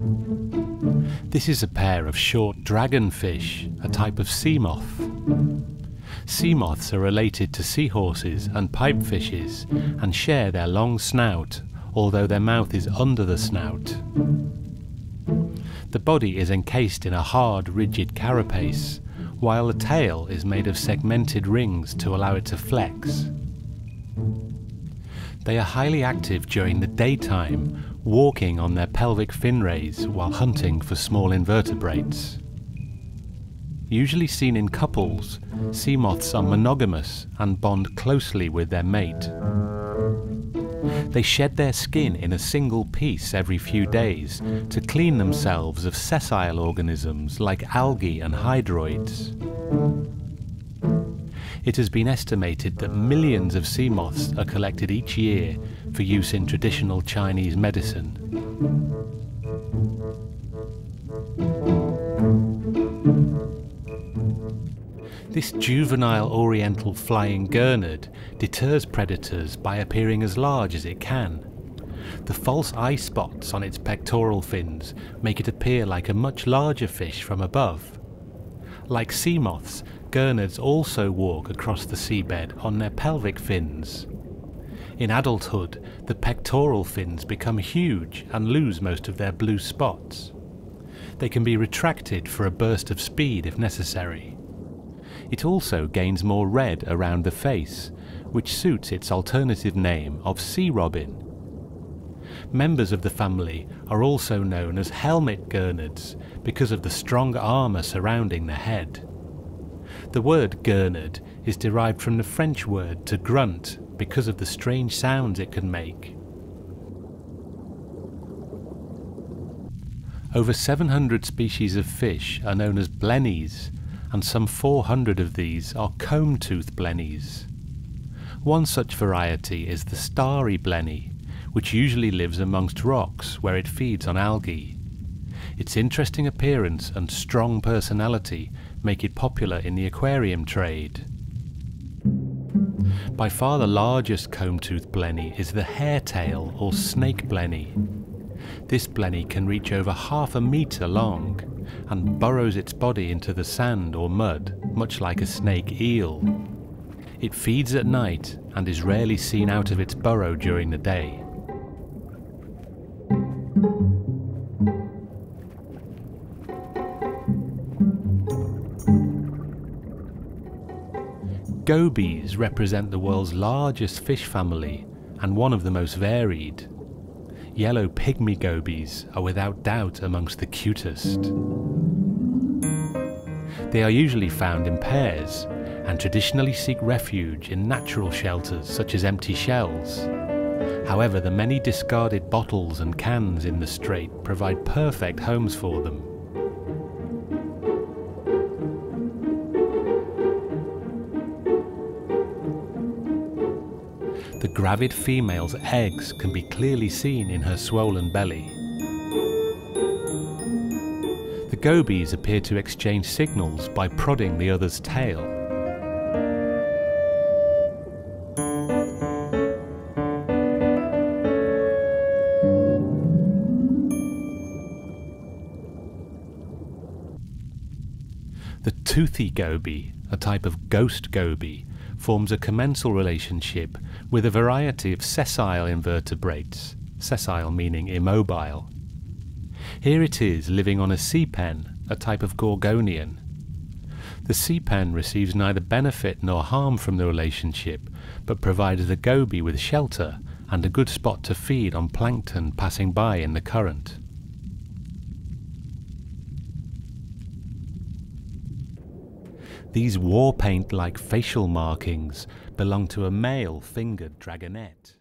This is a pair of short dragonfish, a type of sea moth. Sea moths are related to seahorses and pipefishes and share their long snout, although their mouth is under the snout. The body is encased in a hard, rigid carapace, while the tail is made of segmented rings to allow it to flex. They are highly active during the daytime, walking on their pelvic fin rays while hunting for small invertebrates. Usually seen in couples, sea moths are monogamous and bond closely with their mate. They shed their skin in a single piece every few days to clean themselves of sessile organisms like algae and hydroids. It has been estimated that millions of sea moths are collected each year for use in traditional Chinese medicine. This juvenile oriental flying gurnard deters predators by appearing as large as it can. The false eye spots on its pectoral fins make it appear like a much larger fish from above. Like sea moths, gurnards also walk across the seabed on their pelvic fins. In adulthood, the pectoral fins become huge and lose most of their blue spots. They can be retracted for a burst of speed if necessary. It also gains more red around the face, which suits its alternative name of sea robin. Members of the family are also known as helmet gurnards because of the strong armour surrounding the head. The word gurnard is derived from the French word to grunt because of the strange sounds it can make. Over 700 species of fish are known as blennies, and some 400 of these are comb-tooth blennies. One such variety is the starry blenny, which usually lives amongst rocks where it feeds on algae. Its interesting appearance and strong personality make it popular in the aquarium trade. By far the largest comb-tooth blenny is the hairtail or snake blenny. This blenny can reach over half a metre long and burrows its body into the sand or mud, much like a snake eel. It feeds at night and is rarely seen out of its burrow during the day. Gobies represent the world's largest fish family and one of the most varied. Yellow pygmy gobies are without doubt amongst the cutest. They are usually found in pairs and traditionally seek refuge in natural shelters such as empty shells. However, the many discarded bottles and cans in the strait provide perfect homes for them. The gravid female's eggs can be clearly seen in her swollen belly. The gobies appear to exchange signals by prodding the other's tail. The toothy goby, a type of ghost goby, forms a commensal relationship with a variety of sessile invertebrates, sessile meaning immobile. Here it is living on a sea pen, a type of gorgonian. The sea pen receives neither benefit nor harm from the relationship, but provides the goby with shelter and a good spot to feed on plankton passing by in the current. These war paint like facial markings belong to a male fingered dragonette.